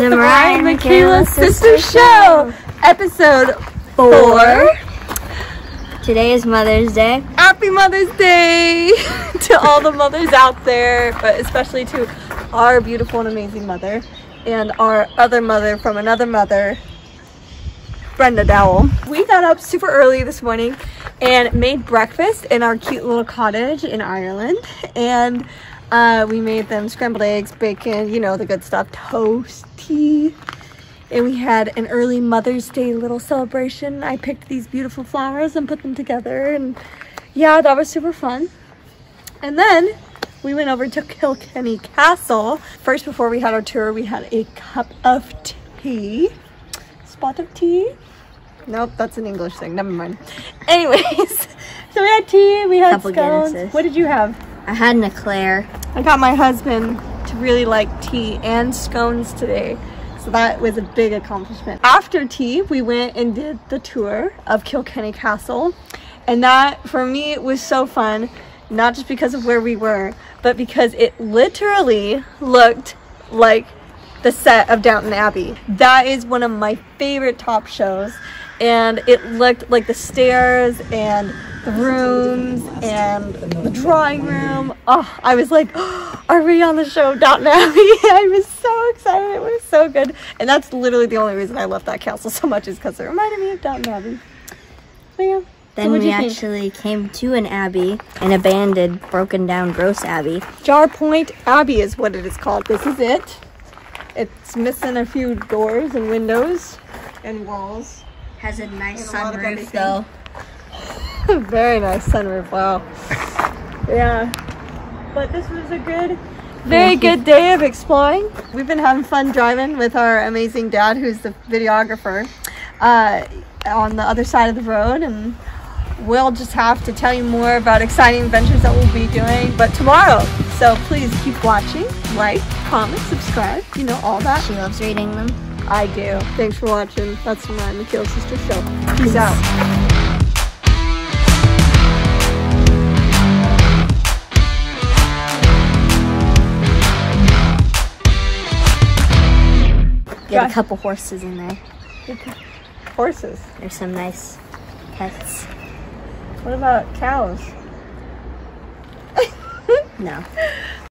the Mariah and Michaela Sister Show, episode four. Today is Mother's Day. Happy Mother's Day to all the mothers out there, but especially to our beautiful and amazing mother and our other mother from another mother, Brenda Dowell. We got up super early this morning and made breakfast in our cute little cottage in Ireland. And uh, we made them scrambled eggs, bacon, you know, the good stuff, toast, tea. And we had an early Mother's Day little celebration. I picked these beautiful flowers and put them together. And yeah, that was super fun. And then we went over to Kilkenny Castle. First, before we had our tour, we had a cup of tea. Spot of tea. Nope, that's an English thing. Never mind. Anyways, so we had tea, we had Couple scones. Guinnesses. What did you have? I had an eclair. I got my husband to really like tea and scones today. So that was a big accomplishment. After tea, we went and did the tour of Kilkenny Castle. And that, for me, was so fun. Not just because of where we were, but because it literally looked like the set of Downton Abbey. That is one of my favorite top shows. And it looked like the stairs and the rooms and the drawing room. Oh, I was like, are we on the show Downton Abbey? I was so excited. It was so good. And that's literally the only reason I love that castle so much is because it reminded me of Downton Abbey. So yeah. Then we you think? actually came to an abbey, an abandoned, broken down, gross abbey. Jerpoint Abbey is what it is called. This is it. It's missing a few doors and windows and walls. Has a nice And a lot sunroof though. Very nice sunroof. Wow. Yeah. But this was a good, very good day of exploring. We've been having fun driving with our amazing dad, who's the videographer, uh, on the other side of the road. And we'll just have to tell you more about exciting adventures that we'll be doing, but tomorrow. So please keep watching, like, comment, subscribe, you know, all that. She loves reading them. I do. Thanks for watching. That's my Michaela Sister Show. Peace out. Get a couple horses in there. Horses. There's some nice pets. What about cows? No.